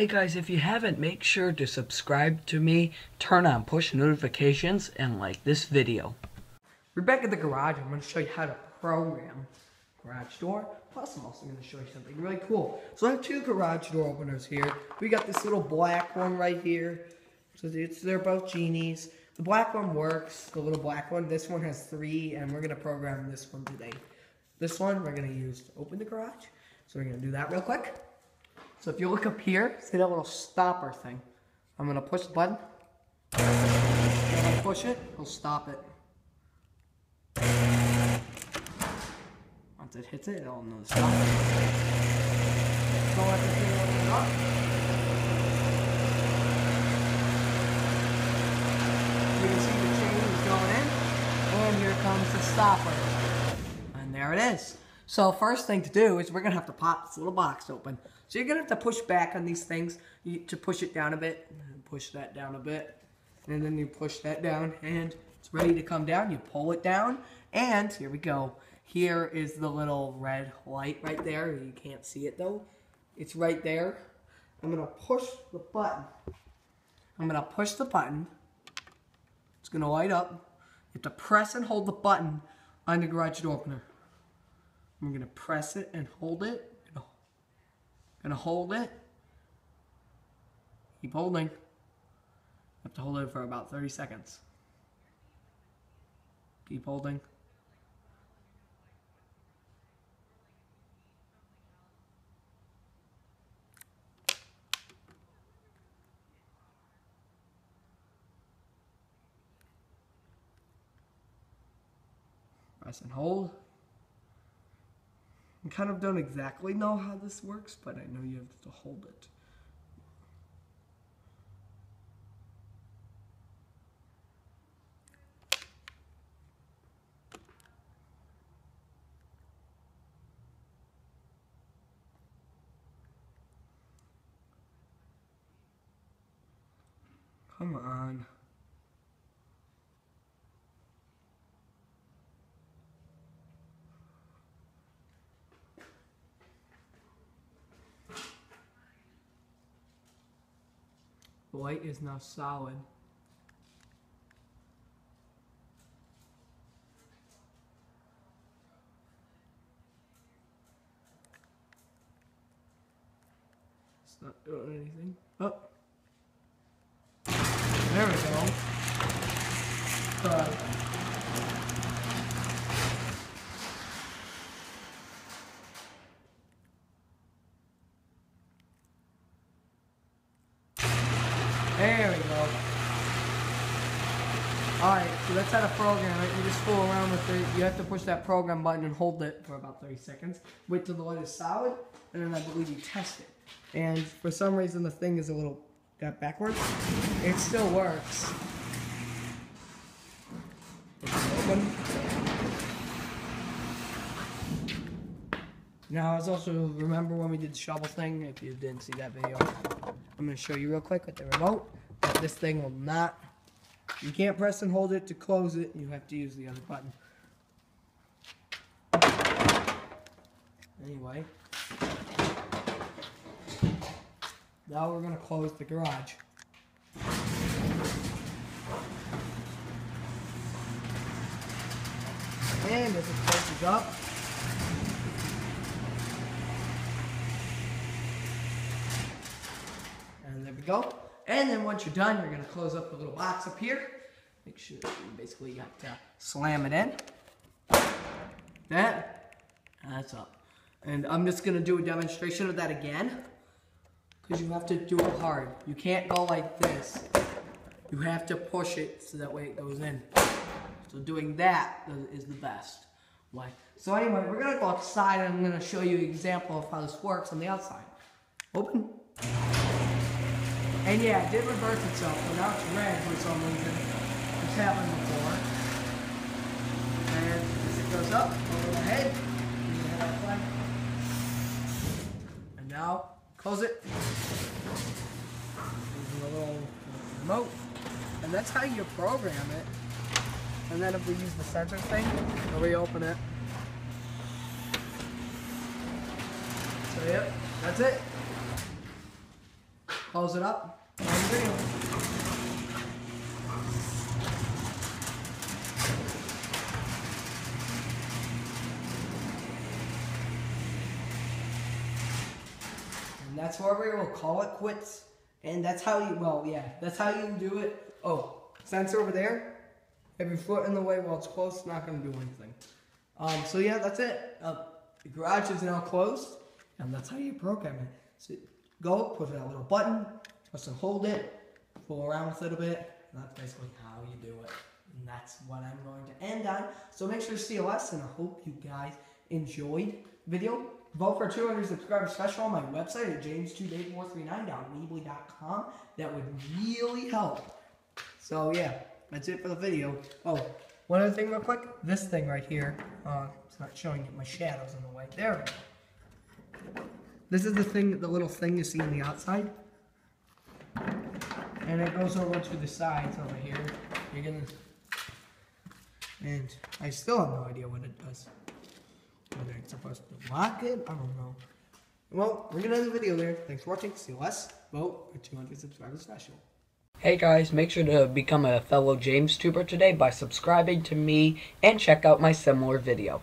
Hey guys, if you haven't, make sure to subscribe to me, turn on push notifications, and like this video. We're back at the garage. I'm going to show you how to program garage door. Plus, I'm also going to show you something really cool. So I have two garage door openers here. We got this little black one right here. So it's they're both genies. The black one works, the little black one. This one has three, and we're going to program this one today. This one we're going to use to open the garage. So we're going to do that real quick. So if you look up here, see that little stopper thing? I'm going to push the button. If I push it, it'll stop it. Once it hits it, it'll know to stop. Don't let the thing open up. You can see the chain is going in, and here comes the stopper. And there it is. So first thing to do is we're gonna have to pop this little box open. So you're gonna have to push back on these things to push it down a bit. Push that down a bit. And then you push that down and it's ready to come down. You pull it down and here we go. Here is the little red light right there. You can't see it though. It's right there. I'm gonna push the button. I'm gonna push the button. It's gonna light up. You have to press and hold the button on the garage door opener. I'm gonna press it and hold it. Gonna, hold it. Keep holding. have to hold it for about 30 seconds. Keep holding. Press and hold. I kind of don't exactly know how this works, but I know you have to hold it. Come on. The light is now solid. It's not doing anything. Oh. There we go. Uh, There we go. Alright, so that's how to program it. You just fool around with it. You have to push that program button and hold it for about 30 seconds. Wait till the light is solid, and then I believe you test it. And for some reason the thing is a little got backwards. It still works. Now, I was also remember when we did the shovel thing. If you didn't see that video, I'm going to show you real quick with the remote. That this thing will not. You can't press and hold it to close it. You have to use the other button. Anyway. Now we're going to close the garage. And as it closes up, and there we go. And then once you're done, you're to close up the little box up here. Make sure you basically got to slam it in. That, that's up. And I'm just to do a demonstration of that again because you have to do it hard. You can't go like this. You have to push it so that way it goes in. So doing that is the best way. So anyway, we're gonna go outside and I'm gonna show you an example of how this works on the outside. Open. And yeah, it did reverse itself, but now it's red for some reason. It's happened before. And as it goes up over the head, and now Close it. Using a little remote. And that's how you program it. And then if we use the sensor thing, we'll reopen it. So yep, that's it. Close it up. And that's where we will call it quits. And that's how you, well, yeah, that's how you do it. Oh, sensor over there. If your foot in the way while it's closed, it's not going to do anything. Um, so yeah, that's it. Uh, the garage is now closed, and that's how you program it. So go, push that little button, just to hold it, fool around with it a little bit. And that's basically how you do it. And that's what I'm going to end on. So make sure to CLS, and I hope you guys enjoyed the video. Vote for 200 subscribers special on my website at jamestube8439.weebly.com. That would really help. So yeah, that's it for the video. Oh, one other thing real quick. This thing right here, uh, it's not showing it. My shadow's in the way. There we go. This is the thing, the little thing you see on the outside. And it goes over to the sides over here. You're gonna, and I still have no idea what it does. Whether it's supposed to lock it, I don't know. Well, we're gonna end the video there. Thanks for watching. CLS. Vote for 200 subscribers special. Hey guys, make sure to become a fellow James Tuber today by subscribing to me and check out my similar video.